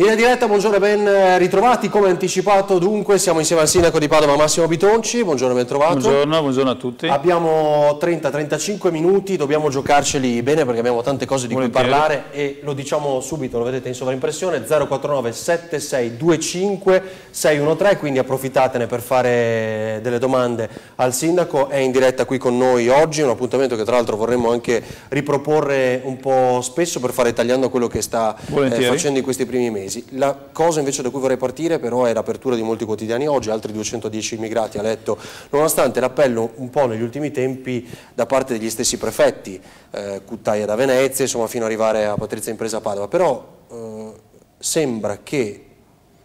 Linea diretta, buongiorno e ben eh, ritrovati. Come anticipato dunque siamo insieme al sindaco di Padova Massimo Bitonci, buongiorno e ben trovato. Buongiorno, buongiorno a tutti. Abbiamo 30-35 minuti, dobbiamo giocarceli bene perché abbiamo tante cose di Volentieri. cui parlare e lo diciamo subito, lo vedete in sovraimpressione, 049 7625 613, quindi approfittatene per fare delle domande al sindaco, è in diretta qui con noi oggi, un appuntamento che tra l'altro vorremmo anche riproporre un po' spesso per fare tagliando quello che sta eh, facendo in questi primi mesi mesi. La cosa invece da cui vorrei partire però è l'apertura di molti quotidiani oggi, altri 210 immigrati a letto, nonostante l'appello un po' negli ultimi tempi da parte degli stessi prefetti, eh, Cuttaia da Venezia, insomma fino ad arrivare a Patrizia Impresa Padova, però eh, sembra che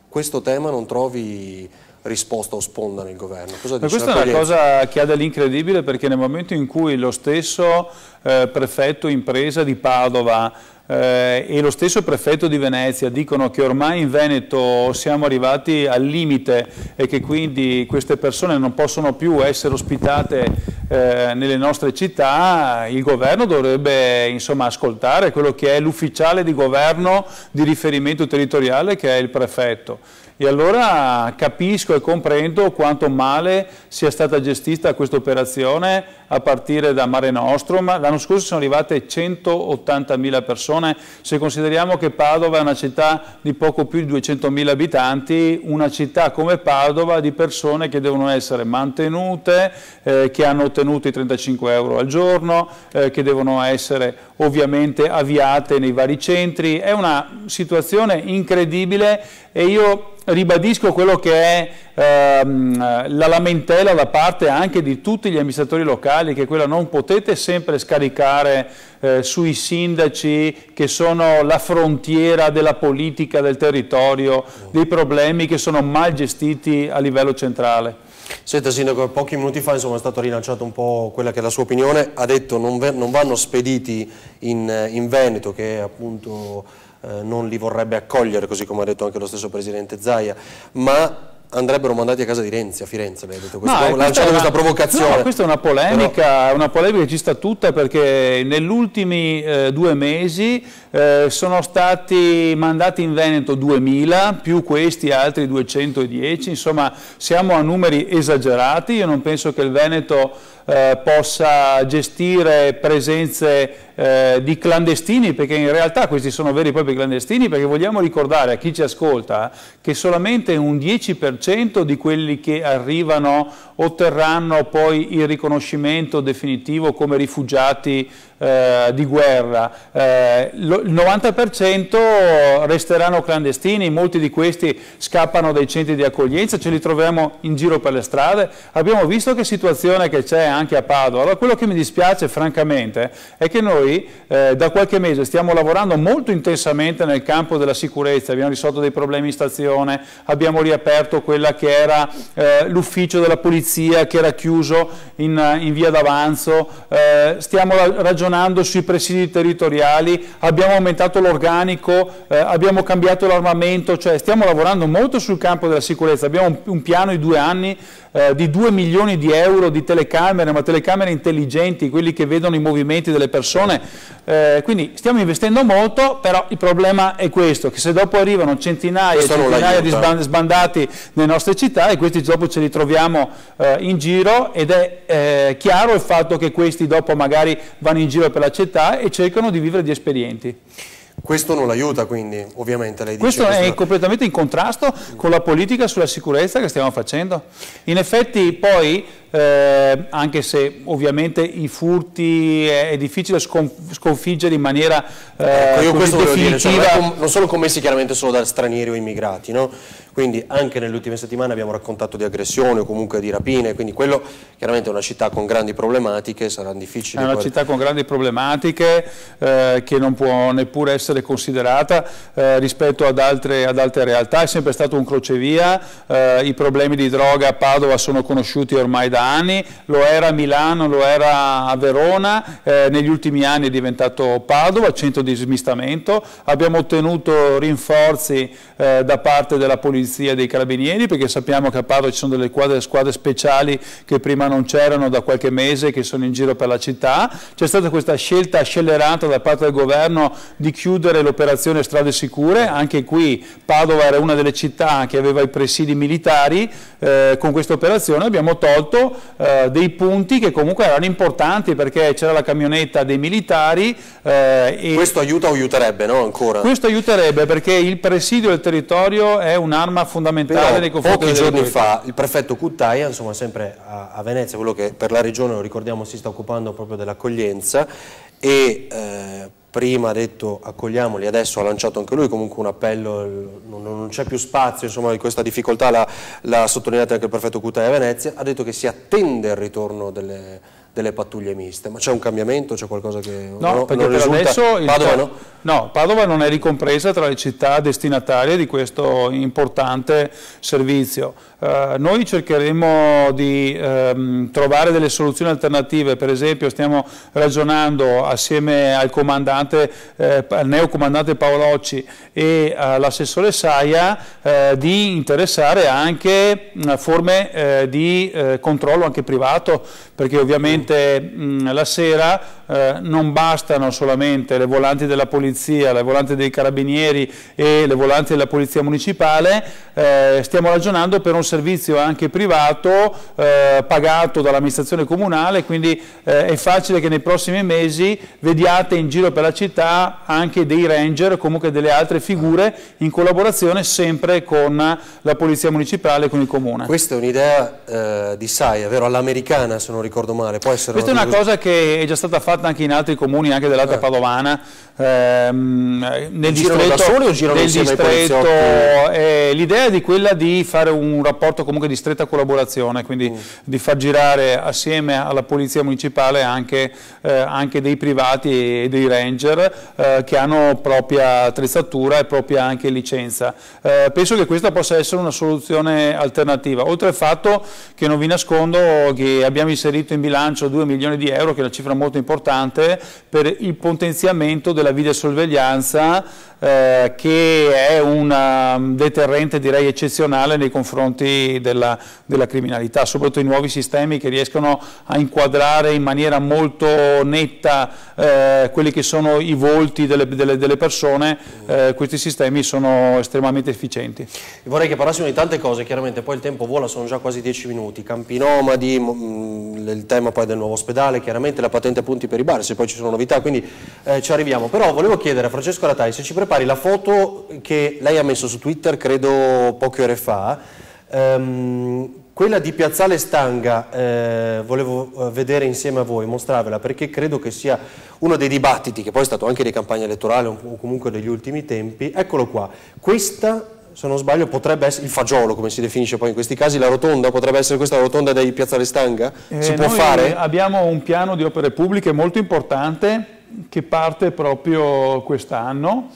questo tema non trovi risposta o sponda nel governo. Cosa questa è una cosa che ha dell'incredibile perché nel momento in cui lo stesso eh, prefetto impresa di Padova eh, e lo stesso prefetto di Venezia dicono che ormai in Veneto siamo arrivati al limite e che quindi queste persone non possono più essere ospitate eh, nelle nostre città, il governo dovrebbe insomma, ascoltare quello che è l'ufficiale di governo di riferimento territoriale che è il prefetto. E allora capisco e comprendo quanto male sia stata gestita questa operazione a partire da Mare Nostrum. L'anno scorso sono arrivate 180.000 persone, se consideriamo che Padova è una città di poco più di 200.000 abitanti, una città come Padova di persone che devono essere mantenute, eh, che hanno ottenuto i 35 euro al giorno, eh, che devono essere ovviamente avviate nei vari centri. È una situazione incredibile e io ribadisco quello che è ehm, la lamentela da parte anche di tutti gli amministratori locali, che quella non potete sempre scaricare eh, sui sindaci che sono la frontiera della politica del territorio, dei problemi che sono mal gestiti a livello centrale. Senta Sindaco, pochi minuti fa insomma, è stato rilanciato un po' quella che è la sua opinione, ha detto non, non vanno spediti in, in Veneto che appunto eh, non li vorrebbe accogliere, così come ha detto anche lo stesso Presidente Zaia, ma andrebbero mandati a casa di Renzi a Firenze, lei ha detto questo, no, lanciato questa provocazione. No, questa è una polemica, Però... una polemica che ci sta tutta perché negli ultimi eh, due mesi eh, sono stati mandati in Veneto 2000, più questi altri 210, insomma siamo a numeri esagerati, io non penso che il Veneto eh, possa gestire presenze eh, di clandestini, perché in realtà questi sono veri e propri clandestini, perché vogliamo ricordare a chi ci ascolta che solamente un 10% di quelli che arrivano otterranno poi il riconoscimento definitivo come rifugiati eh, di guerra. Eh, il 90% resteranno clandestini, molti di questi scappano dai centri di accoglienza, ce li troviamo in giro per le strade. Abbiamo visto che situazione che c'è anche a Padova. Allora, quello che mi dispiace francamente è che noi eh, da qualche mese stiamo lavorando molto intensamente nel campo della sicurezza, abbiamo risolto dei problemi in stazione, abbiamo riaperto quella che era eh, l'ufficio della polizia che era chiuso in, in via d'avanzo, eh, stiamo ragionando ragionando sui presidi territoriali, abbiamo aumentato l'organico, eh, abbiamo cambiato l'armamento, cioè stiamo lavorando molto sul campo della sicurezza, abbiamo un, un piano di due anni eh, di 2 milioni di euro di telecamere, ma telecamere intelligenti, quelli che vedono i movimenti delle persone, eh, quindi stiamo investendo molto, però il problema è questo, che se dopo arrivano centinaia e centinaia di sbandati nelle nostre città e questi dopo ce li troviamo eh, in giro ed è eh, chiaro il fatto che questi dopo magari vanno in giro per la città e cercano di vivere di esperienti. Questo non l'aiuta quindi, ovviamente lei dice. Questo è completamente in contrasto con la politica sulla sicurezza che stiamo facendo. In effetti poi, eh, anche se ovviamente i furti è, difficile sconfiggere in maniera eh, ecco, io questo definitiva. Dire, cioè non, non sono commessi chiaramente solo da stranieri o immigrati, no? Quindi anche nelle ultime settimane abbiamo raccontato di aggressioni o comunque di rapine, quindi quello chiaramente è una città con grandi problematiche, sarà difficile. È una città con grandi problematiche eh, che non può neppure essere considerata eh, rispetto ad altre, ad altre, realtà, è sempre stato un crocevia, eh, i problemi di droga a Padova sono conosciuti ormai da anni, lo era a Milano, lo era a Verona, eh, negli ultimi anni è diventato Padova, centro di smistamento, abbiamo ottenuto rinforzi eh, da parte della polizia e dei carabinieri perché sappiamo che a Padova ci sono delle squadre, squadre speciali che prima non c'erano da qualche mese che sono in giro per la città, c'è stata questa scelta scellerata da parte del governo di chiudere l'operazione Strade Sicure, anche qui Padova era una delle città che aveva i presidi militari, eh, con questa operazione abbiamo tolto eh, dei punti che comunque erano importanti perché c'era la camionetta dei militari. Eh, questo aiuta o aiuterebbe no? ancora? Questo aiuterebbe perché il presidio del territorio è un'arma fondamentale Però, nei confronti pochi giorni fa il prefetto Cuttaia, insomma sempre a, a, Venezia, quello che per la regione, lo ricordiamo, si sta occupando proprio dell'accoglienza e eh, prima ha detto accogliamoli, adesso ha lanciato anche lui comunque un appello, non, non c'è più spazio, insomma di questa difficoltà l'ha sottolineato anche il prefetto Cutaia Venezia, ha detto che si attende il ritorno delle, delle pattuglie miste, ma c'è un cambiamento, c'è qualcosa che no, non, perché non per risulta? adesso Padova, no? no? Padova non è ricompresa tra le città destinatarie di questo importante servizio. Uh, noi cercheremo di um, trovare delle soluzioni alternative, per esempio stiamo ragionando assieme al comandante, eh, al neocomandante Paolocci e all'assessore Saia eh, di interessare anche uh, forme eh, di eh, controllo anche privato, perché ovviamente mh, la sera eh, non bastano solamente le volanti della polizia, le volanti dei carabinieri e le volanti della polizia municipale, eh, stiamo ragionando per un servizio anche privato eh, pagato dall'amministrazione comunale, quindi eh, è facile che nei prossimi mesi vediate in giro per la città anche dei ranger o comunque delle altre figure in collaborazione sempre con la polizia municipale e con il comune. Questa è un'idea eh, di Saia, vero? All'americana se non ricordo male. Può essere Questa è una cosa che è già stata fatta anche in altri comuni, anche dell'alta eh. padovana, ehm, nel girano distretto, da soli o girano nel distretto eh, l'idea è di quella di fare un rapporto comunque di stretta collaborazione quindi mm. di far girare assieme alla polizia municipale anche, eh, anche dei privati e dei ranger eh, che hanno propria attrezzatura e propria anche licenza eh, penso che questa possa essere una soluzione alternativa oltre al fatto che non vi nascondo che abbiamo inserito in bilancio 2 milioni di euro che è una cifra molto importante per il potenziamento della videosorveglianza eh, che è un um, deterrente direi eccezionale nei confronti della, della, criminalità, soprattutto i nuovi sistemi che riescono a inquadrare in maniera molto netta eh, quelli che sono i volti delle, delle, delle persone, eh, questi sistemi sono estremamente efficienti. Vorrei che parlassimo di tante cose, chiaramente poi il tempo vola, sono già quasi dieci minuti, campi nomadi, mm, il tema poi del nuovo ospedale, chiaramente la patente punti per i bar, se poi ci sono novità, quindi eh, ci arriviamo. Però volevo chiedere a Francesco Ratai se ci prepari la foto che lei ha messo su Twitter, credo poche ore fa, ehm, quella di Piazzale Stanga eh, volevo eh, vedere insieme a voi, mostrarvela, perché credo che sia uno dei dibattiti, che poi è stato anche di campagna elettorale o comunque degli ultimi tempi. Eccolo qua, questa se non sbaglio potrebbe essere il fagiolo come si definisce poi in questi casi, la rotonda, potrebbe essere questa la rotonda dei Piazzale Stanga? Si eh, può fare? Abbiamo un piano di opere pubbliche molto importante che parte proprio quest'anno,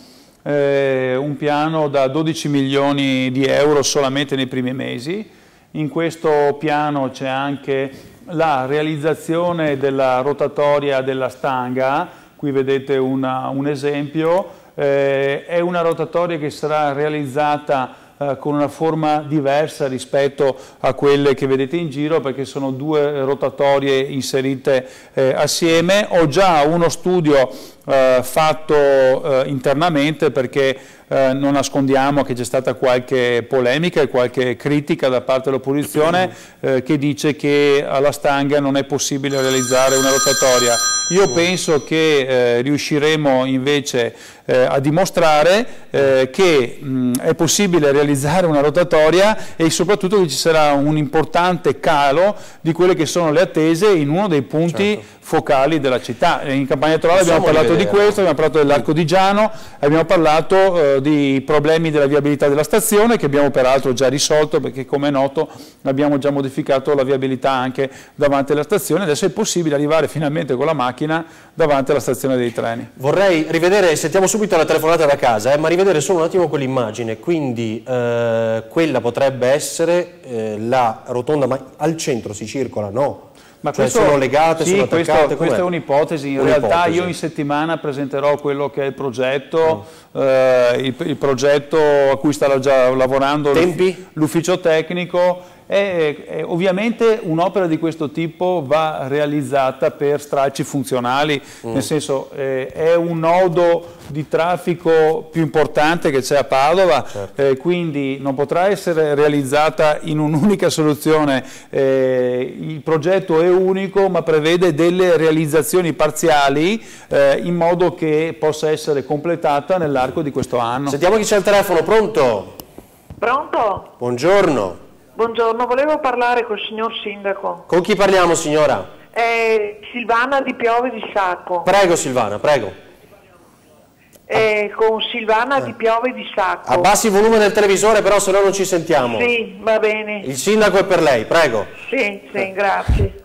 eh, un piano da 12 milioni di euro solamente nei primi mesi. In questo piano c'è anche la realizzazione della rotatoria della stanga, qui vedete una, un esempio, eh, è una rotatoria che sarà realizzata eh, con una forma diversa rispetto a quelle che vedete in giro perché sono due rotatorie inserite eh, assieme. Ho già uno studio eh, fatto eh, internamente perché eh, non nascondiamo che c'è stata qualche polemica e qualche critica da parte dell'opposizione eh, che dice che alla stanga non è possibile realizzare una rotatoria. Io penso che eh, riusciremo invece eh, a dimostrare che mh, è possibile realizzare una rotatoria e soprattutto che ci sarà un importante calo di quelle che sono le attese in uno dei punti certo focali della città. In campagna elettorale abbiamo parlato di questo, abbiamo parlato dell'Arco di Giano, abbiamo parlato eh, di problemi della viabilità della stazione che abbiamo peraltro già risolto perché come è noto abbiamo già modificato la viabilità anche davanti alla stazione, adesso è possibile arrivare finalmente con la macchina davanti alla stazione dei treni. Vorrei rivedere, sentiamo subito la telefonata da casa, eh, ma rivedere solo un attimo quell'immagine, quindi eh, quella potrebbe essere eh, la rotonda, ma al centro si circola, no? Ma cioè questo, sono legate, sì, sono questo, questa è un'ipotesi, in realtà io in settimana presenterò quello che è il progetto, mm. eh, il, il, progetto a cui sta già lavorando l'ufficio tecnico e, e, ovviamente un'opera di questo tipo va realizzata per stralci funzionali, mm. nel senso eh, è un nodo di traffico più importante che c'è a Padova, certo. eh, quindi non potrà essere realizzata in un'unica soluzione. Eh, il progetto è unico ma prevede delle realizzazioni parziali eh, in modo che possa essere completata nell'arco di questo anno. Sentiamo chi c'è al telefono, pronto? Pronto? Buongiorno. Buongiorno, volevo parlare col signor Sindaco. Con chi parliamo signora? Eh, Silvana di Piove di Sacco. Prego Silvana, prego. Eh, con Silvana eh. di Piove di Sacco. Abbassi il volume del televisore però se no non ci sentiamo. Sì, va bene. Il sindaco è per lei, prego. Sì, sì, grazie.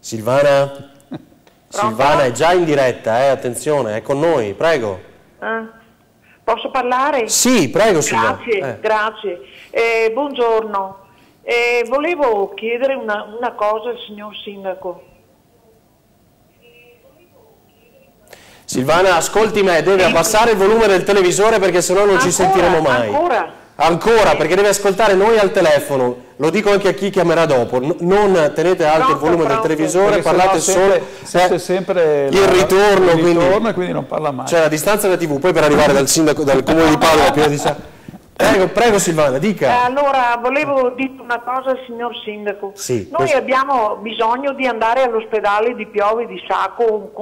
Silvana? Silvana è già in diretta, eh, attenzione, è con noi, prego. Eh? Posso parlare? Sì, prego signora. Grazie, eh. grazie. Eh, buongiorno. Eh, volevo chiedere una, una, cosa al signor Sindaco. Silvana, ascolti me, deve abbassare il volume del televisore perché sennò non ancora, ci sentiremo mai. Ancora? Ancora, perché deve ascoltare noi al telefono, lo dico anche a chi chiamerà dopo, non tenete alto il volume del televisore, parlate solo, eh, sempre il ritorno, il quindi, ritorno quindi non parla mai. Cioè la distanza della tv, poi per arrivare dal sindaco, dal comune di Padova, prima di. Prego, prego Silvana, dica. Eh, allora, volevo dire una cosa al signor Sindaco. Sì, Noi questo... abbiamo bisogno di andare all'ospedale di Piove di Sacco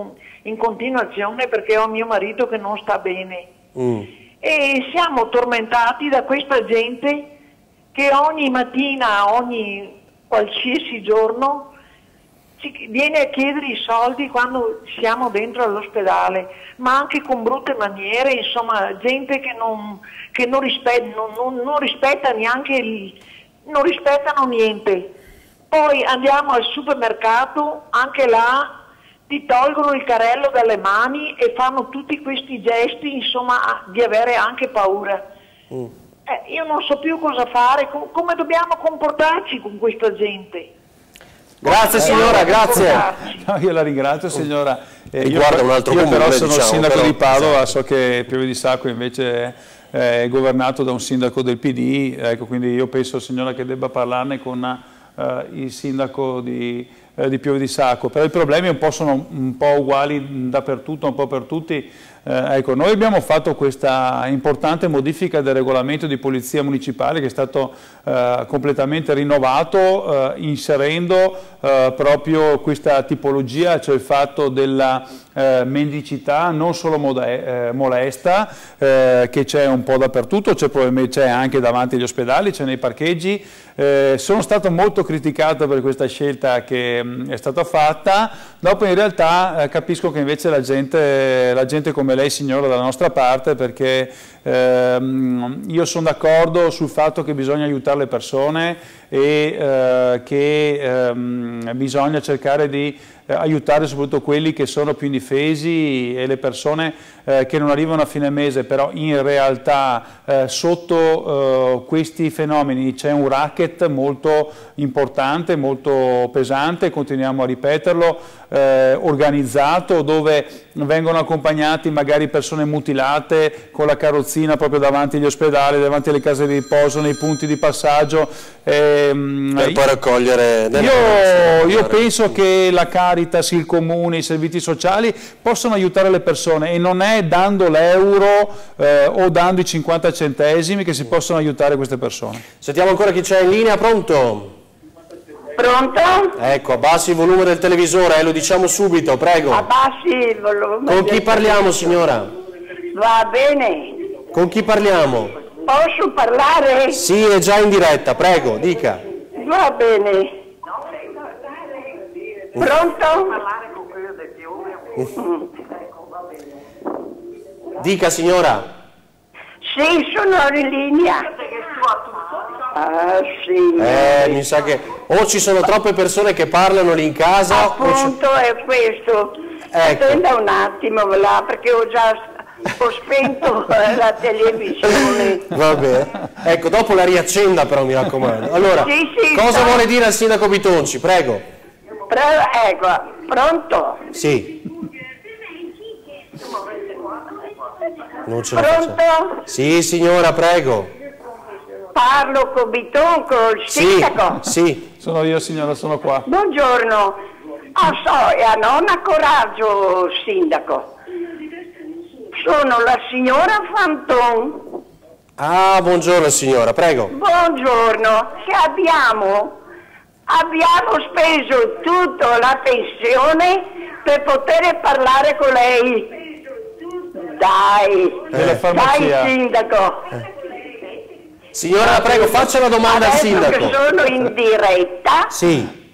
in continuazione perché ho mio marito che non sta bene. Mm e siamo tormentati da questa gente che ogni mattina, ogni qualsiasi giorno viene a chiedere i soldi quando siamo dentro all'ospedale, ma anche con brutte maniere, insomma, gente che non, che non, rispetta, non, non rispetta neanche il, non rispettano niente. Poi andiamo al supermercato, anche là ti tolgono il carrello dalle mani e fanno tutti questi gesti, insomma, di avere anche paura. Mm. Eh, io non so più cosa fare, com come dobbiamo comportarci con questa gente. Grazie signora, grazie. No, io la ringrazio signora. Eh, io, un altro io però sono diciamo, sindaco però, di Padova, esatto. so che Pieve di Sacco invece è governato da un sindaco del PD, ecco, quindi io penso signora che debba parlarne con uh, il sindaco di eh, di Piove di Sacco, però i problemi un po' sono un po' uguali dappertutto, un po' per tutti. Eh, ecco, noi abbiamo fatto questa importante modifica del regolamento di polizia municipale che è stato eh, completamente rinnovato eh, inserendo eh, proprio questa tipologia, cioè il fatto della eh, mendicità non solo molesta, che c'è un po' dappertutto, c'è anche davanti agli ospedali, c'è nei parcheggi. sono stato molto criticato per questa scelta che è stata fatta, dopo in realtà capisco che invece la gente, la gente, come lei signora dalla nostra parte perché io sono d'accordo sul fatto che bisogna aiutare le persone e eh, che ehm, bisogna cercare di eh, aiutare soprattutto quelli che sono più indifesi e le persone eh, che non arrivano a fine mese, però in realtà eh, sotto eh, questi fenomeni c'è un racket molto importante, molto pesante, continuiamo a ripeterlo, eh, organizzato dove vengono accompagnati magari persone mutilate con la carrozzina proprio davanti agli ospedali, davanti alle case di riposo, nei punti di passaggio. Ehm, per poi raccogliere... Io, io penso che la Caritas, il comune, i servizi sociali possano aiutare le persone e non è dando l'euro eh, o dando i 50 centesimi che si possono aiutare queste persone. Sentiamo ancora chi c'è in linea, pronto? Pronto? Ecco, abbassi il volume del televisore, eh, lo diciamo subito, prego. Abbassi il volume. Con chi parliamo, signora? Va bene. Con chi parliamo? Posso parlare? Sì, è già in diretta, prego, dica. Va bene. Pronto? Dica signora. Sì, sono in linea. Ah, sì. Eh, mi sa che o ci sono troppe persone che parlano lì in casa Appunto è questo. Ecco. Attenda un attimo, là, perché ho già ho spento la televisione. Va bene. Ecco, dopo la riaccenda però, mi raccomando. Allora, Sì, sì, cosa sta- vuole dire al sindaco Bitonci? Prego. Pre- ecco, pronto? Sì. Non ce facciamo. Pronto? Sì, signora, prego. Parlo con Biton, col Sì, sindaco. sì. Sono io signora, sono qua. Buongiorno. Ah, so, è a nonna Coraggio, sindaco. Sono la signora Fanton. Ah, buongiorno signora, prego. Buongiorno, che abbiamo? Abbiamo speso tutta la pensione per poter parlare con lei. Dai, farmacia. dai sindaco. Signora, prego, faccia la domanda al Adesso sindaco. che sono in diretta, Sì.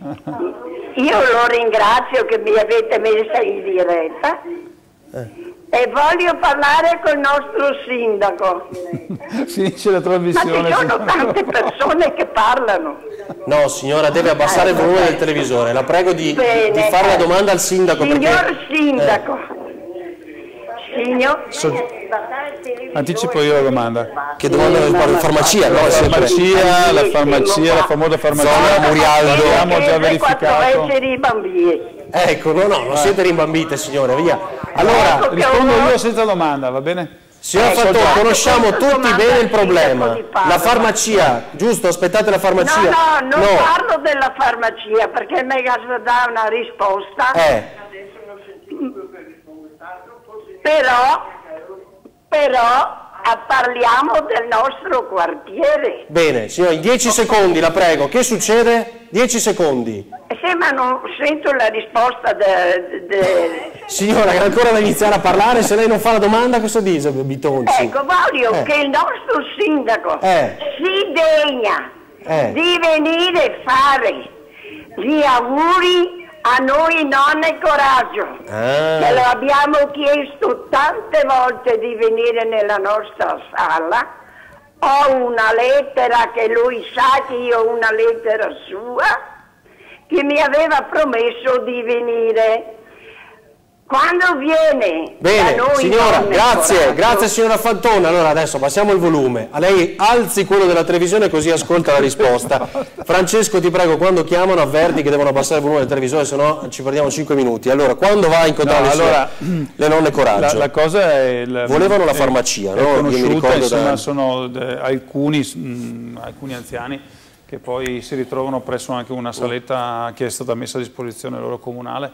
io lo ringrazio che mi avete messa in diretta e voglio parlare col nostro sindaco. Finisce la Ma trasmissione. ci sono signora. tante persone che parlano. No, signora, deve abbassare il volume del televisore. La prego di, Bene, di fare la eh. domanda al sindaco Signor perché... sindaco, signor... Anticipo io la domanda. Che domanda del par- farmacia, no? La farmacia, la farmacia, la famosa farmacia. Zona Murialdo. Abbiamo già verificato. Ecco, no, no, non siete rimbambite signore, via. Allora, Ecco Rispondo io senza domanda, va bene? signor Ecco, Fattore, conosciamo tutti bene il problema. La farmacia, giusto? Aspettate la No, farmacia. no, non parlo della farmacia perché mi dà una risposta, Eh, però, però ah, parliamo del nostro quartiere. bene, signora, in 10 secondi, la prego. Che succede? 10 secondi. E se ma non sento la risposta de- de- Signora, è ancora da iniziare a parlare, se lei non fa la domanda cosa dice Bitonci? Ecco, voglio Eh. che il nostro sindaco Eh. si degna Eh. di venire a fare gli auguri a noi nonne coraggio. Ah. Che lo abbiamo chiesto tante volte di venire nella nostra sala. Ho una lettera che lui sa che io ho una lettera sua che mi aveva promesso di venire. Quando viene da Bene, noi signora, grazie, Coraggio, grazie signora Fantone. Allora adesso passiamo il volume. A lei alzi quello della televisione così ascolta la risposta. Francesco, ti prego, quando chiamano avverti che devono abbassare il volume del televisore, se no ci perdiamo 5 minuti. Allora, quando va a incontrare No, le, sue- allora, le nonne La, coraggio? la cosa è... il- Volevano la è- farmacia, è no? Mi conosciuta, ricordo insomma, da- sono de- alcuni, mh, alcuni anziani che poi si ritrovano presso anche una saletta che è stata messa a disposizione loro comunale.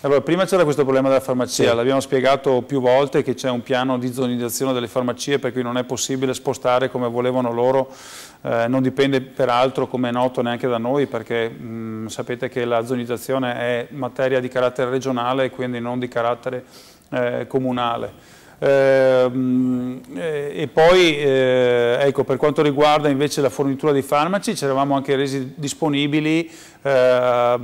Allora, prima c'era questo problema della farmacia, Sì. l'abbiamo spiegato più volte che c'è un piano di zonizzazione delle farmacie per cui non è possibile spostare come volevano loro, Eh, non dipende peraltro come è noto neanche da noi perché mh, sapete che la zonizzazione è materia di carattere regionale e quindi non di carattere eh, comunale. Ehm, eh, e poi eh, ecco, per quanto riguarda invece la fornitura di farmaci ci eravamo anche resi disponibili eh,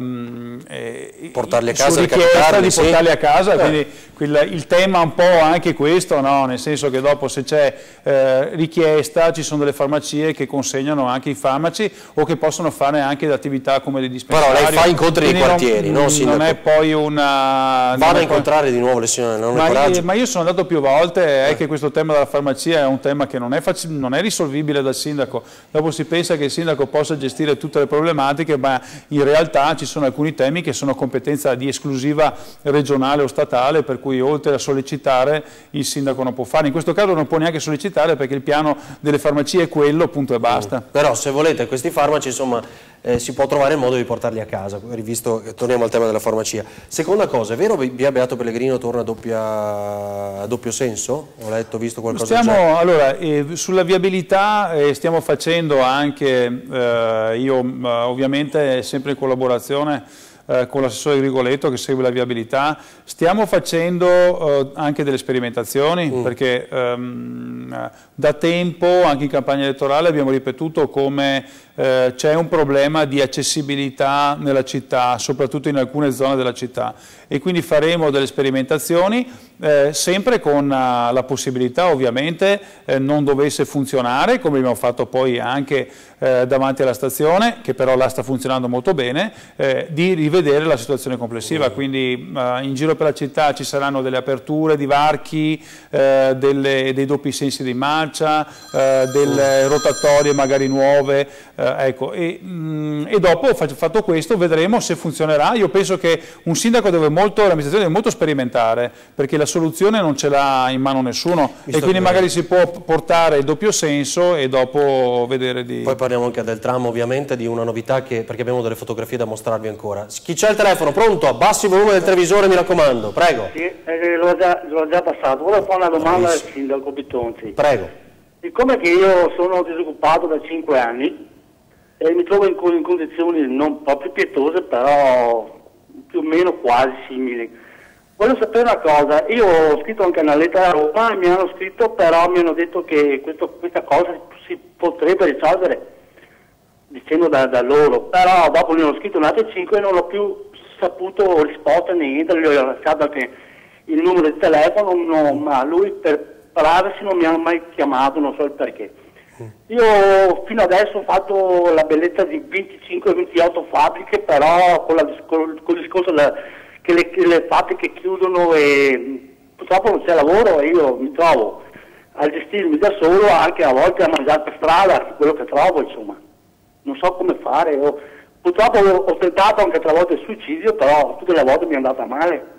Portarli a casa richiesta caricarli, di sì. portarli a casa Eh. quindi quel- il tema un po' anche questo no? nel senso che dopo se c'è eh, richiesta ci sono delle farmacie che consegnano anche i farmaci o che possono fare anche attività come dei dispensari Però lei fa incontri nei Quindi non- quartieri, no, non è poi una non è a incontrare di nuovo le signore nonne ma, coraggio? io, ma io sono andato più volte, è che questo tema della farmacia è un tema che non è, non è risolvibile dal sindaco, dopo si pensa che il sindaco possa gestire tutte le problematiche, ma in realtà ci sono alcuni temi che sono competenza di esclusiva regionale o statale, per cui oltre a sollecitare il sindaco non può fare. In questo caso non può neanche sollecitare perché il piano delle farmacie è quello, punto e basta. Però se volete questi farmaci insomma eh, si può trovare il modo di portarli a casa, rivisto torniamo al tema della farmacia. Seconda cosa, è vero via Beato Pellegrino torna a, doppia- a doppio senso? Ho letto, visto qualcosa? Stiamo, allora, eh, sulla viabilità eh, stiamo facendo anche, eh, io ovviamente sempre in collaborazione eh, con l'assessore Grigoletto che segue la viabilità, stiamo facendo eh, anche delle sperimentazioni perché ehm, eh, da tempo anche in campagna elettorale abbiamo ripetuto come eh, c'è un problema di accessibilità nella città, soprattutto in alcune zone della città. E quindi faremo delle sperimentazioni eh, sempre con uh, la possibilità ovviamente eh, non dovesse funzionare come abbiamo fatto poi anche eh, davanti alla stazione che però là sta funzionando molto bene di rivedere la situazione complessiva. Quindi in giro per la città ci saranno delle aperture di varchi delle, dei doppi sensi di marcia delle rotatorie magari nuove ecco e, mh, mm, e dopo fatto questo vedremo se funzionerà io penso che un sindaco deve molto l'amministrazione deve molto sperimentare perché la soluzione non ce l'ha in mano nessuno Visto e quindi magari si può portare il doppio senso e dopo vedere di... Poi parliamo anche del tram ovviamente, di una novità che, perché abbiamo delle fotografie da mostrarvi ancora. Chi c'è al telefono? Pronto? Abbassi il volume del televisore mi raccomando, prego. Sì, eh, l'ho già, già, passato, volevo fare una domanda al sindaco Bitonzi. Prego. Siccome che io sono disoccupato da 5 anni e mi trovo in, in condizioni non proprio pietose, però più o meno quasi simili Voglio sapere una cosa, io ho scritto anche una lettera a Roma e mi hanno scritto però mi hanno detto che questo, questa cosa si potrebbe risolvere dicendo da, da, loro, però dopo ne ho scritto un'altra 5 e non ho più saputo risposta niente, gli ho lasciato anche il numero di telefono, no, ma lui per privacy non mi ha mai chiamato, non so il perché. Io fino adesso ho fatto la bellezza di 25-28 fabbriche, però con, la, con, con il discorso della che le, le fabbriche chiudono e purtroppo non c'è lavoro e io mi trovo a gestirmi da solo anche a volte a mangiare per strada quello che trovo insomma. Non so come fare Io, purtroppo ho tentato anche tre volte il suicidio però tutte le volte mi è andata male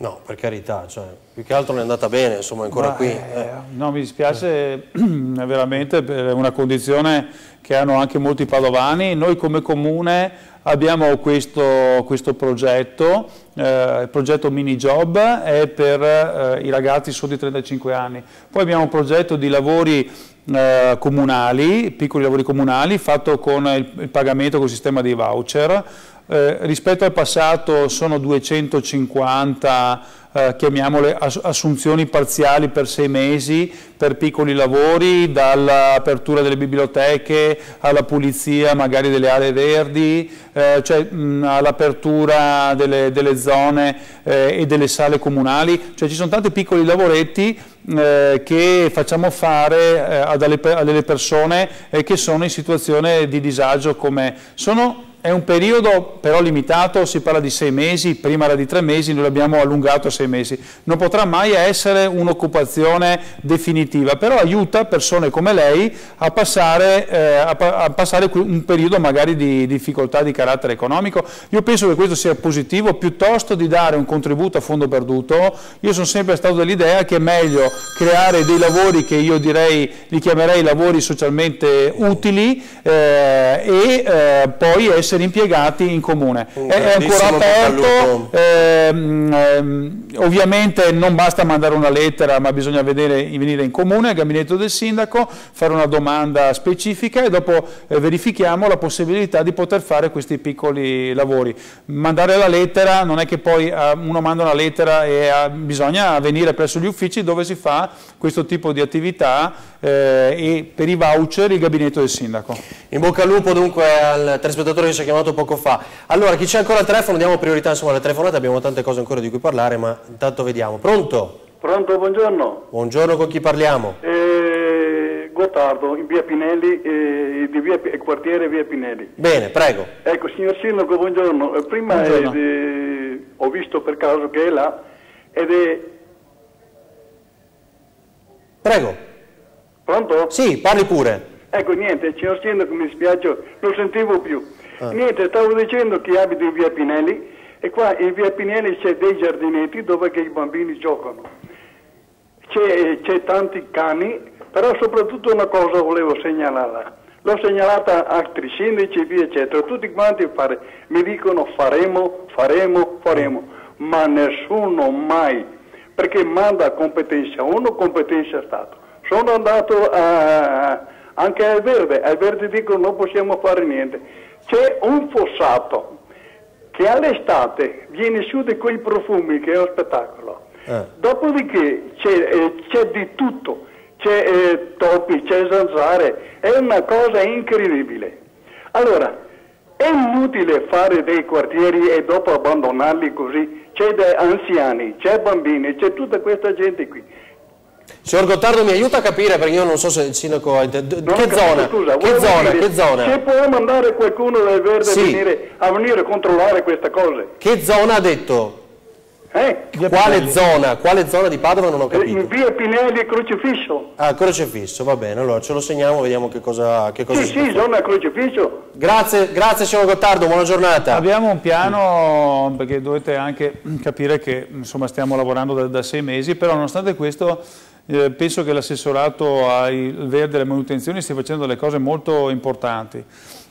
No, per carità, cioè, più che altro non è andata bene, insomma, ancora Ma, qui. Eh. eh. No, mi dispiace veramente per una condizione che hanno anche molti padovani. Noi come comune abbiamo questo, questo progetto, eh, il progetto Mini Job è per eh, i ragazzi sotto i 35 anni. Poi abbiamo un progetto di lavori eh, comunali, piccoli lavori comunali, fatto con il, il pagamento con il sistema dei voucher, eh, rispetto al passato sono 250 eh, chiamiamole assunzioni parziali per sei mesi per piccoli lavori, dall'apertura delle biblioteche alla pulizia magari delle aree verdi, eh, cioè all'apertura delle, delle, zone eh, e delle sale comunali, cioè ci sono tanti piccoli lavoretti eh, che facciamo fare eh, a, delle, a, delle, persone eh, che sono in situazione di disagio come sono è un periodo però limitato, si parla di sei mesi, prima era di tre mesi, noi l'abbiamo allungato a sei mesi. Non potrà mai essere un'occupazione definitiva, però aiuta persone come lei a passare, eh, a, a passare, un periodo magari di difficoltà di carattere economico. Io penso che questo sia positivo, piuttosto di dare un contributo a fondo perduto, io sono sempre stato dell'idea che è meglio creare dei lavori che io direi, li chiamerei lavori socialmente utili eh, e eh, poi essere essere impiegati in comune. È, ancora aperto, ehm, ehm, ovviamente non basta mandare una lettera ma bisogna vedere, venire in comune al gabinetto del sindaco, fare una domanda specifica e dopo eh, verifichiamo la possibilità di poter fare questi piccoli lavori. Mandare la lettera non è che poi eh, uno manda una lettera e eh, bisogna venire presso gli uffici dove si fa questo tipo di attività eh, e per i voucher il gabinetto del sindaco. In bocca al lupo dunque al telespettatore che ci ha chiamato poco fa. Allora, chi c'è ancora al telefono, diamo priorità insomma alle telefonate, abbiamo tante cose ancora di cui parlare, ma intanto vediamo. Pronto? Pronto, buongiorno. Buongiorno, con chi parliamo? Eh, Gottardo, in via Pinelli, eh, di via, quartiere via Pinelli. Bene, prego. Ecco, signor Sindaco, buongiorno. Eh, prima buongiorno. Eh, ho visto per caso che è là ed è... Prego. Pronto? Sì, parli pure. Ecco, niente, signor Sindaco, mi spiace, non sentivo più. Ah. Niente, stavo dicendo che abito in via Pinelli e qua in via Pinelli c'è dei giardinetti dove i bambini giocano. C'è, tanti cani, però soprattutto una cosa volevo segnalare. L'ho segnalata a altri sindaci via eccetera. Tutti quanti fare, mi dicono faremo, faremo, faremo, ma nessuno mai, perché manda competenza uno, competenza Stato. Sono andato a, anche al Verde, al Verde dicono non possiamo fare niente. C'è un fossato che all'estate viene su di quei profumi che è uno spettacolo. Eh. Dopodiché c'è, eh, c'è, di tutto, c'è eh, topi, c'è zanzare, è una cosa incredibile. Allora, è inutile fare dei quartieri e dopo abbandonarli così. C'è anziani, c'è bambini, c'è tutta questa gente qui. Signor Gottardo mi aiuta a capire perché io non so se il sindaco ha. Che zona? Scusa, che zona? Che zona? Se può mandare qualcuno del verde sì. a, venire, a venire a controllare queste cose. Che zona ha detto? Eh? Quale zona? Quale zona di Padova non ho capito? In via Pinelli Crocifisso. Ah, Crocifisso, va bene, allora ce lo segniamo, vediamo che cosa, che cosa Sì, sì, zona Crocifisso. Grazie, grazie signor Gottardo, buona giornata. Abbiamo un piano, perché dovete anche capire che insomma, stiamo lavorando da, da sei mesi, però nonostante questo eh, penso che l'assessorato ai verde e alle manutenzioni stia facendo delle cose molto importanti.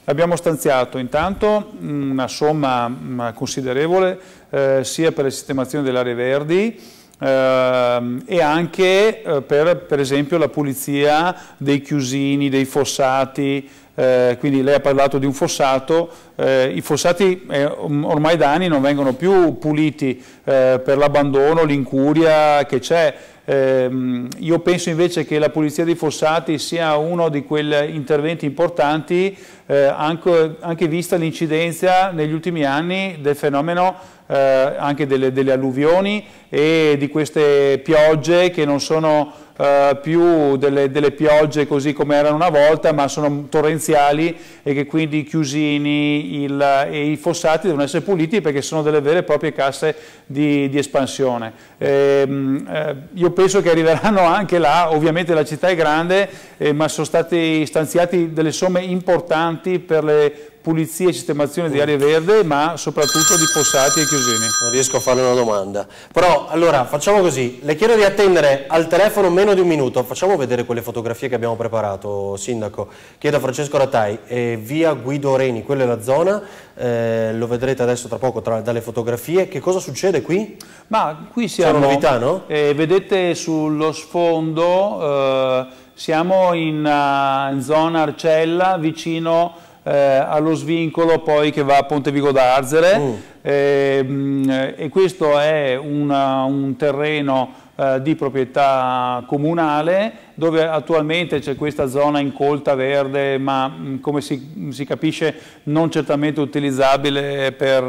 Abbiamo stanziato intanto una somma considerevole eh, sia per la sistemazione delle aree verdi eh, e anche eh, per, per esempio la pulizia dei chiusini, dei fossati, eh, quindi lei ha parlato di un fossato, eh, i fossati eh, ormai da anni non vengono più puliti eh, per l'abbandono, l'incuria che c'è, Ehm, io penso invece che la pulizia dei fossati sia uno di quegli interventi importanti eh, anche, anche, vista l'incidenza negli ultimi anni del fenomeno eh, anche delle, delle alluvioni e di queste piogge che non sono Uh, più delle, delle, piogge così come erano una volta, ma sono torrenziali e che quindi i chiusini il, e i fossati devono essere puliti perché sono delle vere e proprie casse di, di espansione. Eh, eh, io penso che arriveranno anche là, ovviamente la città è grande, eh, ma sono stati stanziati delle somme importanti per le pulizia e sistemazione di aree verde, ma soprattutto di fossati e chiusini. Non riesco a farle una domanda. Però, allora, facciamo così. Le chiedo di attendere al telefono meno di un minuto. Facciamo vedere quelle fotografie che abbiamo preparato, Sindaco. Chiedo a Francesco Rattai, eh, via Guido Reni, quella è la zona, eh, lo vedrete adesso tra poco tra, dalle fotografie. Che cosa succede qui? Ma qui siamo... C'è una novità, no? Eh, vedete sullo sfondo, eh, siamo in, uh, in zona Arcella, vicino eh, allo svincolo poi che va a Ponte Vigo d'Arzere mm. eh, e questo è una, un terreno eh, di proprietà comunale dove attualmente c'è questa zona incolta verde ma mm, come si, si capisce non certamente utilizzabile per,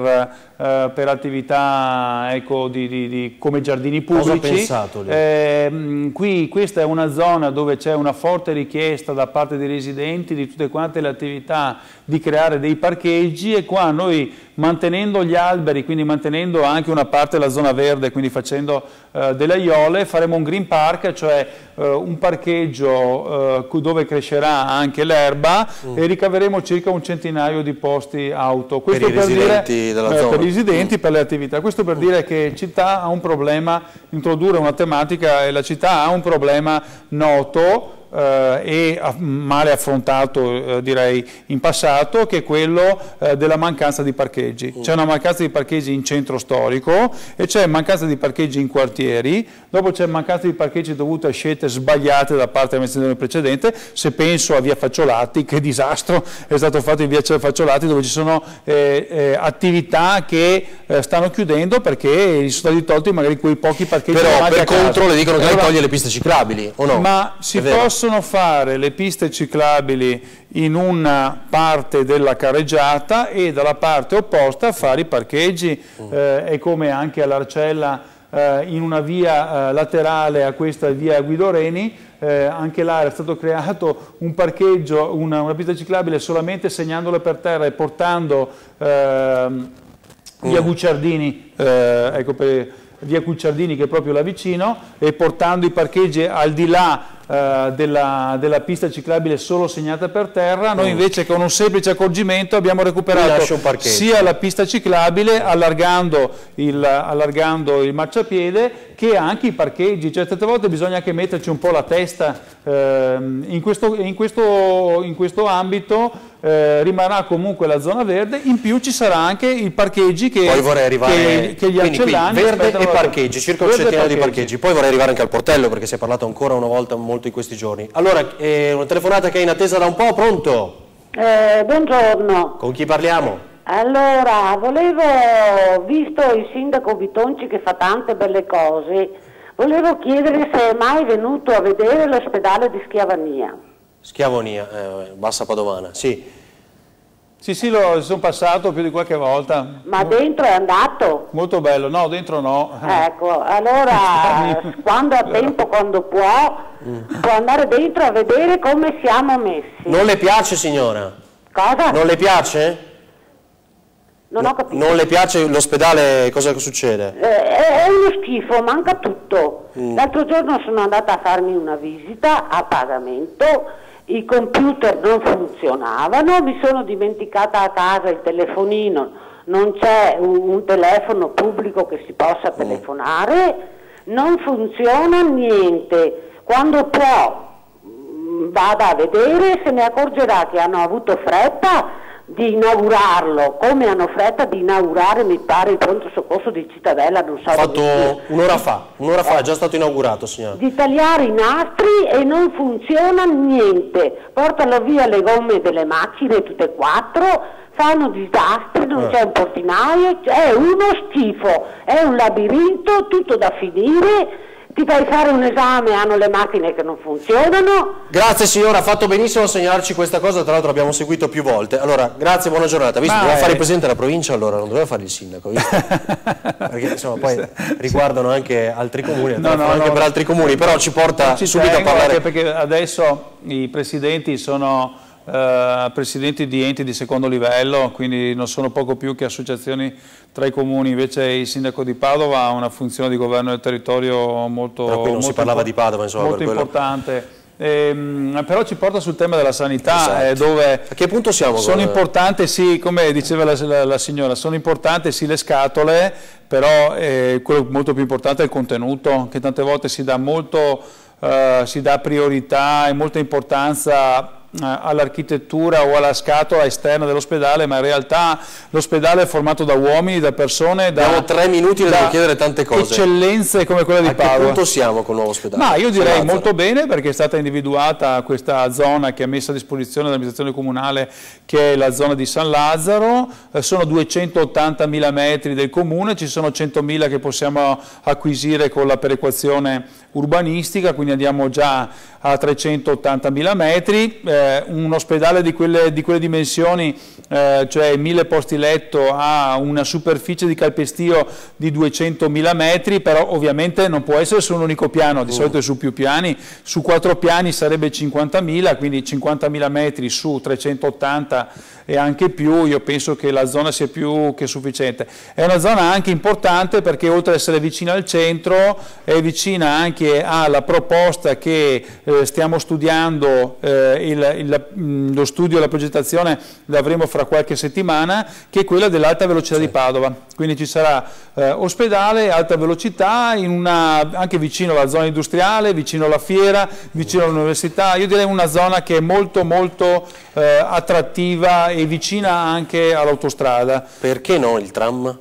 eh, per attività ecco, di, di, di, come giardini pubblici. Pensato? Eh, qui questa è una zona dove c'è una forte richiesta da parte dei residenti di tutte quante le attività di creare dei parcheggi e qua noi mantenendo gli alberi, quindi mantenendo anche una parte della zona verde, quindi facendo eh, delle aiole, faremo un green park, cioè eh, un parcheggio eh, dove crescerà anche l'erba mm. e ricaveremo circa un centinaio di posti auto. Questo per, per i residenti dire, della eh, zona? Per i residenti, mm. per le attività. Questo per mm. dire che città ha un problema, introdurre una tematica e la città ha un problema noto eh, e male affrontato eh, direi in passato che è quello eh, della mancanza di parcheggi. Mm. C'è una mancanza di parcheggi in centro storico e c'è mancanza di parcheggi in quartieri, dopo c'è mancanza di parcheggi dovuta a scelte sbagliate da parte dell'amministrazione precedente, se penso a via Facciolati, che disastro è stato fatto in via Facciolati dove ci sono eh, eh, attività che eh, stanno chiudendo perché sono stati tolti magari quei pochi parcheggi. Però per contro le dicono che allora, toglie le piste ciclabili o no? Ma si possono possono fare le piste ciclabili in una parte della carreggiata e dalla parte opposta fare i parcheggi mm. eh, è come anche all'Arcella eh, in una via eh, laterale a questa via Guido Reni eh, anche là era stato creato un parcheggio, una, una pista ciclabile solamente segnandole per terra e portando ehm, via mm. Gucciardini eh, ecco per, via Cucciardini che è proprio là vicino e portando i parcheggi al di là eh, della, della, pista ciclabile solo segnata per terra, noi mm. invece con un semplice accorgimento abbiamo recuperato sia la pista ciclabile allargando il, allargando il marciapiede che anche i parcheggi, cioè tante volte bisogna anche metterci un po' la testa eh, in, questo, in, questo, in, questo, ambito eh, rimarrà comunque la zona verde, in più ci sarà anche i parcheggi che, Poi vorrei arrivare, che, che gli quindi, accellani verde e parcheggi, circa un centinaio di parcheggi, poi vorrei arrivare anche al portello perché si è parlato ancora una volta molto in questi giorni. Allora, eh, una telefonata che è in attesa da un po', pronto? Eh, buongiorno. Con chi parliamo? Allora, volevo, visto il sindaco Bitonci che fa tante belle cose, volevo chiedere se è mai venuto a vedere l'ospedale di Schiavania. Schiavonia, eh, Bassa Padovana, sì. Sì, sì, lo sono passato più di qualche volta. Ma dentro è andato? Molto bello, no, dentro no. Ecco, allora quando ha tempo, quando può, può andare dentro a vedere come siamo messi. Non le piace signora? Cosa? Non le piace? Non ho capito. Non le piace l'ospedale, cosa succede? Eh, è uno schifo, manca tutto. Mm. L'altro giorno sono andata a farmi una visita a pagamento, i computer non funzionavano, mi sono dimenticata a casa il telefonino, non c'è un, un telefono pubblico che si possa telefonare, non funziona niente. Quando può mm, vada a vedere, se ne accorgerà che hanno avuto fretta di inaugurarlo, come hanno fretta di inaugurare, mi pare, il pronto soccorso di Cittadella, non so Fatto un'ora fa, un'ora fa, è già stato inaugurato signora. di tagliare i nastri e non funziona niente. Portano via le gomme delle macchine, tutte e quattro, fanno disastri, non Eh. c'è un portinaio, è uno schifo, è un labirinto, tutto da finire. Ti fai fare un esame, hanno le macchine che non funzionano. Grazie signora, ha fatto benissimo a segnalarci questa cosa, tra l'altro l'abbiamo seguito più volte. Allora, grazie, buona giornata. Visto Ma che doveva è- fare il Presidente della provincia, allora non doveva fare il Sindaco, visto? Perché insomma poi riguardano anche altri comuni, No, no, anche no. per altri comuni, però ci porta Ci subito a parlare... anche perché adesso i presidenti sono eh, presidenti di enti di secondo livello, quindi non sono poco più che associazioni tra i comuni, invece il sindaco di Padova ha una funzione di governo del territorio molto, molto Padova, insomma, molto per importante. Ehm, però ci porta sul tema della sanità, Esatto. eh, dove A che punto siamo? sono importanti, sì, come diceva la, la- la signora, sono importanti sì le scatole, però eh, quello molto più importante è il contenuto, che tante volte si dà, molto, eh, si dà priorità e molta importanza eh, all'architettura o alla scatola esterna dell'ospedale, ma in realtà l'ospedale è formato da uomini, da persone, da, Abbiamo tre minuti da chiedere tante cose. eccellenze come quella di A che Padova. punto siamo col nuovo ospedale? Ma io direi molto bene perché è stata individuata questa zona che è messa a disposizione dall'amministrazione comunale che è la zona di San Lazzaro, Eh, sono 280.000 metri del comune, ci sono 100.000 che possiamo acquisire con la perequazione urbanistica, quindi andiamo già a 380.000 metri, Eh, un ospedale di quelle, di quelle dimensioni, eh, cioè 1000 posti letto, ha una superficie di calpestio di 200.000 metri, però ovviamente non può essere su un unico piano, di solito è su più piani, su quattro piani sarebbe 50.000, quindi 50.000 metri su 380 e anche più, io penso che la zona sia più che sufficiente. È una zona anche importante perché oltre ad essere vicina al centro è vicina anche alla proposta che eh, stiamo studiando, eh, il- il- lo studio e la progettazione l'avremo fra qualche settimana, che è quella dell'alta velocità di Padova. Quindi ci sarà eh, ospedale, alta velocità, in una- anche vicino alla zona industriale, vicino alla fiera, vicino all'università. Io direi una zona che è molto molto eh, attrattiva e vicina anche all'autostrada. Perché no il tram?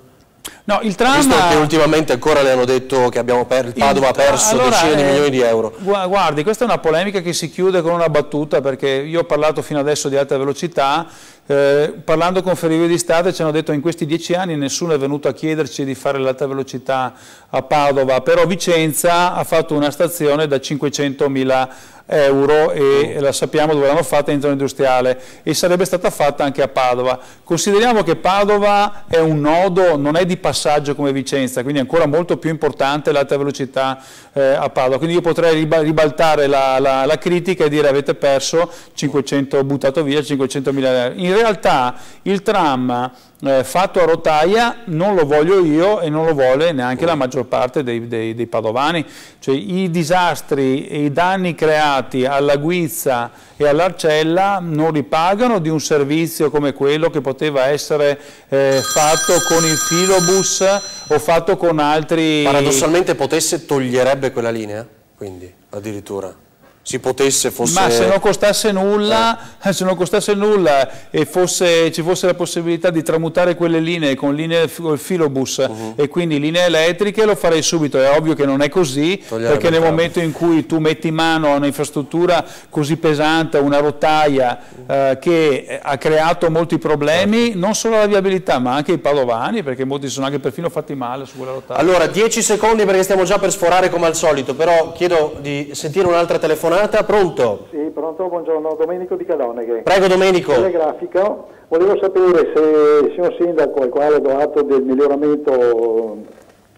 No, il tram... Visto che ultimamente ancora le hanno detto che abbiamo per- il Padova ha perso Allora, decine di eh, milioni di euro. gua- Guardi, questa è una polemica che si chiude con una battuta perché io ho parlato fino adesso di alta velocità, eh, parlando con Ferrovie di Stato ci hanno detto che in questi dieci anni nessuno è venuto a chiederci di fare l'alta velocità a Padova, però Vicenza ha fatto una stazione da 500.000 euro e la sappiamo dove l'hanno fatta in zona industriale e sarebbe stata fatta anche a Padova. Consideriamo che Padova è un nodo, non è di passaggio come Vicenza, quindi ancora molto più importante l'alta velocità eh, a Padova. Quindi io potrei riba- ribaltare la, la- la critica e dire avete perso 500, buttato via 500 mila euro. In realtà il tram eh, fatto a rotaia non lo voglio io e non lo vuole neanche la maggior parte dei, dei- dei padovani, cioè i disastri e i danni creati alla Guizza e all'Arcella non ripagano di un servizio come quello che poteva essere eh, fatto con il filobus o fatto con altri... Paradossalmente potesse toglierebbe quella linea? Quindi, addirittura. Si potesse, fosse... Ma se non costasse nulla, se non costasse nulla e fosse- ci fosse la possibilità di tramutare quelle linee con linee con il filobus Mhm. e quindi linee elettriche lo farei subito. È ovvio che non è così, Toglierebbe perché nel momento in cui tu metti in mano a un'infrastruttura così pesante, una rotaia eh, che ha creato molti problemi, Certo. non solo la viabilità ma anche i padovani, perché molti sono anche perfino fatti male su quella rotaia. Allora, 10 secondi perché stiamo già per sforare come al solito, però chiedo di sentire un'altra telefonata. Pronto? Sì, pronto. Pronto, buongiorno, Domenico di Cadoneghe. Prego Domenico. Telegrafico, volevo sapere se il signor Sindaco, al quale do atto del miglioramento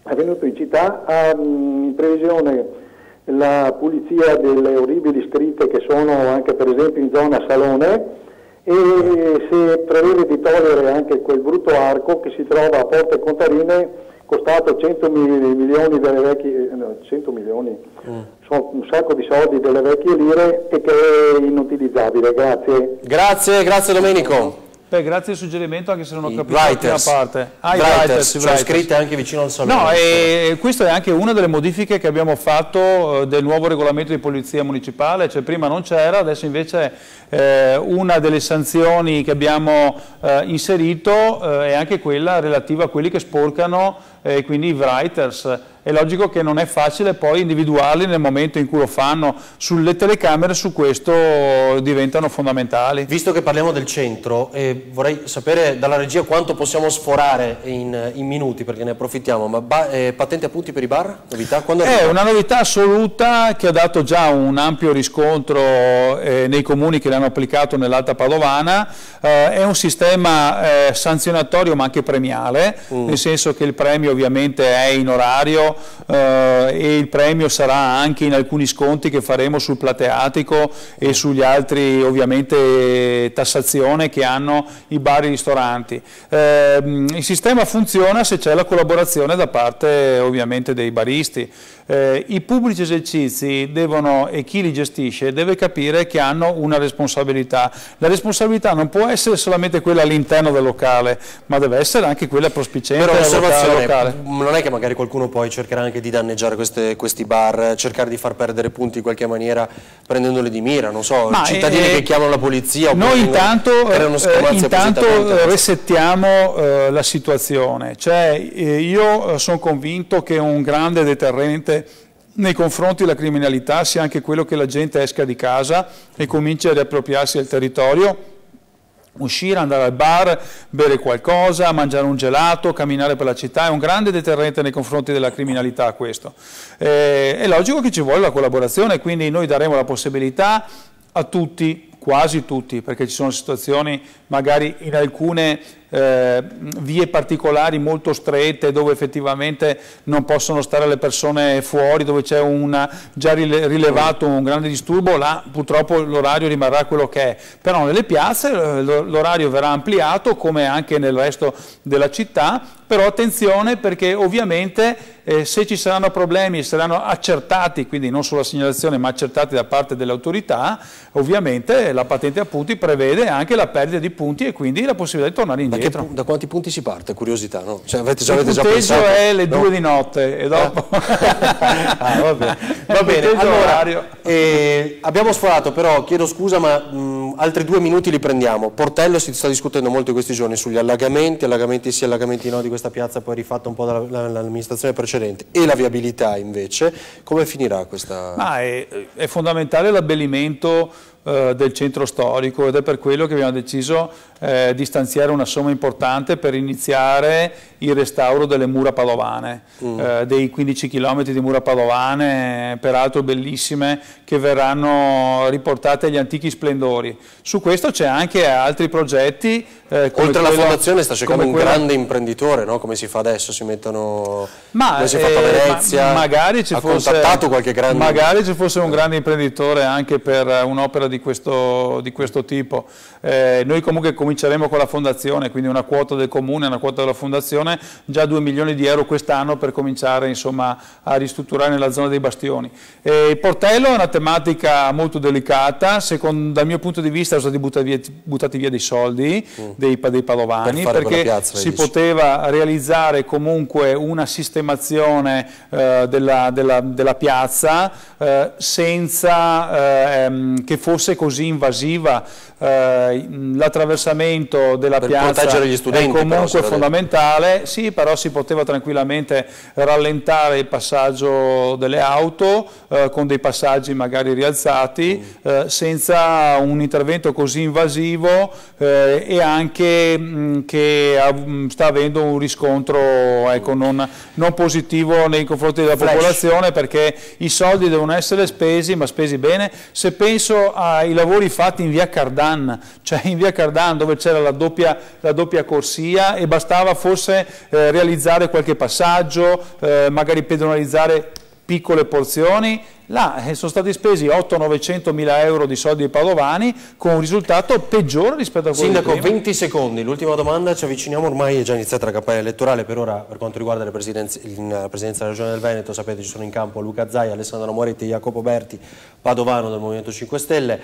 avvenuto in città, ha mm, in previsione la pulizia delle orribili scritte che sono anche per esempio in zona Salone e se prevede di togliere anche quel brutto arco che si trova a Porte Contarine costato 100 milioni delle vecchie, no, 100 milioni, mm. sono un sacco di soldi delle vecchie lire e che è inutilizzabile, grazie. Grazie, grazie Domenico. Beh, grazie al suggerimento, anche se non ho I capito writers. la prima parte. Ah, writers, i writers, sono writers. scritte anche vicino al salone. No, e questa è anche una delle modifiche che abbiamo fatto eh, del nuovo regolamento di polizia municipale, cioè prima non c'era, adesso invece eh, una delle sanzioni che abbiamo eh, inserito eh, è anche quella relativa a quelli che sporcano, eh, quindi i writers è logico che non è facile poi individuarli nel momento in cui lo fanno, sulle telecamere su questo diventano fondamentali. Visto che parliamo del centro, eh, vorrei sapere dalla regia quanto possiamo sforare in, in minuti, perché ne approfittiamo, ma ba, eh, patenti appunti per i bar? Novità? Quando è una novità assoluta che ha dato già un ampio riscontro eh, nei comuni che l'hanno applicato nell'Alta Padovana, eh, è un sistema eh, sanzionatorio ma anche premiale, mm. nel senso che il premio ovviamente è in orario, eh, e il premio sarà anche in alcuni sconti che faremo sul plateatico e sugli altri ovviamente tassazione che hanno i bar e i ristoranti. Eh, il sistema funziona se c'è la collaborazione da parte ovviamente dei baristi. Eh, I pubblici esercizi devono, e chi li gestisce deve capire che hanno una responsabilità. La responsabilità non può essere solamente quella all'interno del locale, ma deve essere anche quella prospicente Però locale. Non è che magari qualcuno poi cercherà anche di danneggiare queste, questi bar, cercare di far perdere punti in qualche maniera prendendoli di mira, non so, ma cittadini eh, che chiamano la polizia noi intanto, eh, intanto resettiamo eh, la situazione, cioè eh, io sono convinto che un grande deterrente nei confronti della criminalità sia anche quello che la gente esca di casa e cominci a riappropriarsi del territorio uscire, andare al bar, bere qualcosa, mangiare un gelato, camminare per la città, è un grande deterrente nei confronti della criminalità questo. Eh, è logico che ci vuole la collaborazione, quindi noi daremo la possibilità a tutti, quasi tutti, perché ci sono situazioni magari in alcune eh, vie particolari molto strette dove effettivamente non possono stare le persone fuori, dove c'è già rilevato un grande disturbo, là purtroppo l'orario rimarrà quello che è. Però nelle piazze eh, l'orario verrà ampliato come anche nel resto della città, però attenzione perché ovviamente eh, se ci saranno problemi saranno accertati, quindi non solo la segnalazione ma accertati da parte delle autorità, ovviamente la patente a punti prevede anche la perdita di punti e quindi la possibilità di tornare indietro dietro. Da quanti punti si parte? Curiosità, no? Cioè, avete, avete già pensato? è le due no? di notte e dopo... ah, va bene, va bene. allora eh, abbiamo sforato però, chiedo scusa ma mh, altri due minuti li prendiamo. Portello si sta discutendo molto in questi giorni sugli allagamenti, allagamenti sì, allagamenti no di questa piazza poi rifatta un po' dall'amministrazione precedente. E la viabilità invece, come finirà questa... Ma è, è fondamentale l'abbellimento eh, del centro storico ed è per quello che abbiamo deciso eh, di stanziare una somma importante per iniziare il restauro delle mura padovane, mm. eh, dei 15 km di mura padovane, peraltro bellissime, che verranno riportate agli antichi splendori. Su questo c'è anche altri progetti. Eh, Oltre alla fondazione sta cercando un quella... grande imprenditore, no? come si fa adesso, si mettono... Ma, come si è fatto a eh, Venezia, ma, magari ci ha fosse, contattato qualche grande... Magari ci fosse un grande imprenditore anche per un'opera di questo, di questo tipo. Eh, noi comunque cominceremo con la fondazione, quindi una quota del comune, una quota della fondazione, già 2 milioni di euro quest'anno per cominciare insomma, a ristrutturare nella zona dei bastioni. Eh, il portello è una tematica molto delicata, secondo, dal mio punto di vista sono stati buttati via, buttati via dei soldi mm. dei, dei, padovani per perché piazza, si poteva realizzare comunque una sistemazione eh, della, della, della, piazza eh, senza ehm, che fosse così invasiva eh, l'attraversamento della per piazza è comunque però, fondamentale, sì, però si poteva tranquillamente rallentare il passaggio delle auto eh, con dei passaggi magari rialzati mm. eh, senza un intervento così invasivo eh, e anche mh, mm, che ha, mm, sta avendo un riscontro ecco, non, non, positivo nei confronti della Flash. popolazione perché i soldi devono essere spesi ma spesi bene. Se penso a a, i lavori fatti in via Cardan, cioè in via Cardan dove c'era la doppia, la doppia corsia e bastava forse eh, realizzare qualche passaggio, eh, magari pedonalizzare piccole porzioni, là eh, sono stati spesi 800-900 mila euro di soldi ai padovani con un risultato peggiore rispetto a quello Sindaco, 20 secondi, l'ultima domanda, ci avviciniamo ormai, è già iniziata la campagna elettorale, per ora per quanto riguarda la presidenza, la presidenza della Regione del Veneto, sapete ci sono in campo Luca Zai, Alessandro Moretti, Jacopo Berti, Padovano del Movimento 5 Stelle,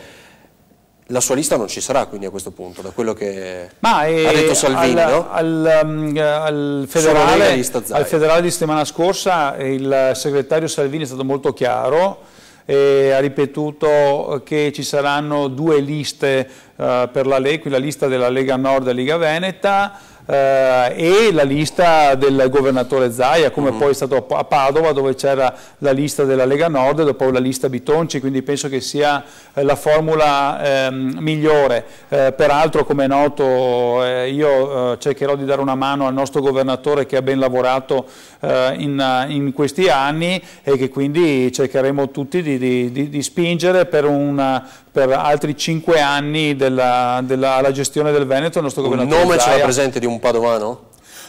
la sua lista non ci sarà quindi a questo punto, da quello che Ma ha detto Salvini, al, no? al, um, al, federale, al, federale, di settimana scorsa il segretario Salvini è stato molto chiaro e ha ripetuto che ci saranno due liste uh, per la Lega, la lista della Lega Nord e Lega Veneta, eh, e la lista del governatore Zaia, come mm. poi è stato a Padova dove c'era la lista della Lega Nord e dopo la lista Bitonci, quindi penso che sia eh, la formula eh, migliore. Eh, peraltro, come è noto, eh, io eh, cercherò di dare una mano al nostro governatore che ha ben lavorato in, in, questi anni e che quindi cercheremo tutti di, di, di spingere per una per altri cinque anni della, della, alla gestione del Veneto il nostro un governatore nome ce l'ha presente di un padovano?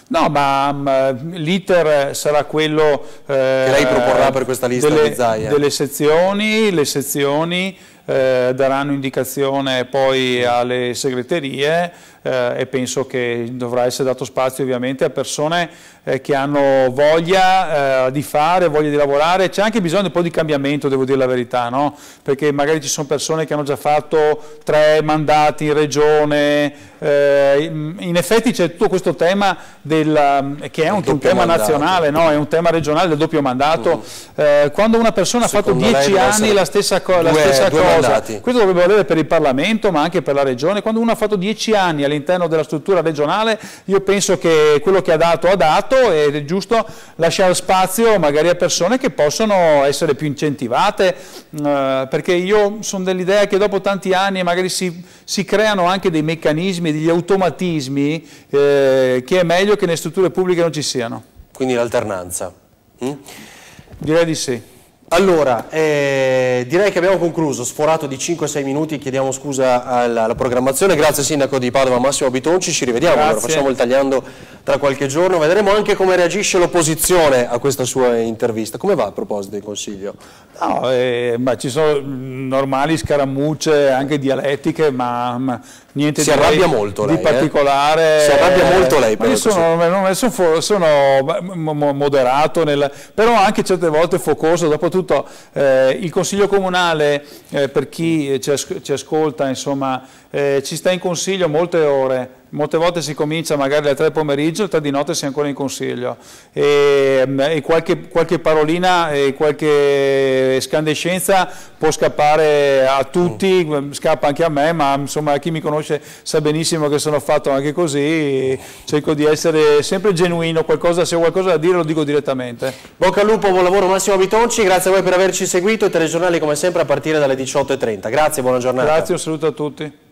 No, ma um, l'iter sarà quello eh, che lei proporrà per questa lista delle, delle sezioni, le sezioni eh, daranno indicazione poi alle segreterie eh, e penso che dovrà essere dato spazio ovviamente a persone eh, che hanno voglia eh, di fare, voglia di lavorare, c'è anche bisogno un po' di cambiamento, devo dire la verità, no? perché magari ci sono persone che hanno già fatto tre mandati in regione, eh, in effetti c'è tutto questo tema del, che è un, un tema nazionale, no? è un tema regionale del doppio mandato, uh, quando una persona Secondo ha fatto dieci anni la stessa, co due, la stessa cosa, mandati. questo dovrebbe valere per il Parlamento ma anche per la regione, quando uno ha fatto dieci anni all'interno della struttura regionale, io penso che quello che ha dato ha dato ed è giusto lasciare spazio magari a persone che possono essere più incentivate, eh, perché io sono dell'idea che dopo tanti anni magari si, si, creano anche dei meccanismi, degli automatismi eh, che è meglio che nelle strutture pubbliche non ci siano. Quindi l'alternanza? Mm? Direi di sì. Allora, eh, direi che abbiamo concluso, sforato di 5-6 minuti, chiediamo scusa alla, alla, programmazione, grazie Sindaco di Padova Massimo Bitonci, ci rivediamo, allora, facciamo il tagliando tra qualche giorno, vedremo anche come reagisce l'opposizione a questa sua intervista. Come va a proposito del Consiglio? No, eh, ma ci sono normali scaramucce, anche dialettiche, ma, ma niente si di, arrabbia lei, molto di lei, particolare. Eh? Si arrabbia molto lei. Io sono, sono, sono, moderato, nel, però anche certe volte focoso, dopotutto eh, il Consiglio Comunale, eh, per chi ci, ci ascolta, insomma, eh, ci sta in consiglio molte ore, molte volte si comincia magari alle 3 pomeriggio, tre di notte si è ancora in consiglio e, mm, e qualche, qualche, parolina e qualche scandescenza può scappare a tutti, mm. scappa anche a me, ma insomma chi mi conosce sa benissimo che sono fatto anche così, cerco di essere sempre genuino, qualcosa, se ho qualcosa da dire lo dico direttamente. Bocca al lupo, buon lavoro Massimo Bitonci, grazie a voi per averci seguito, i telegiornali come sempre a partire dalle 18.30, grazie, buona giornata. Grazie, un saluto a tutti.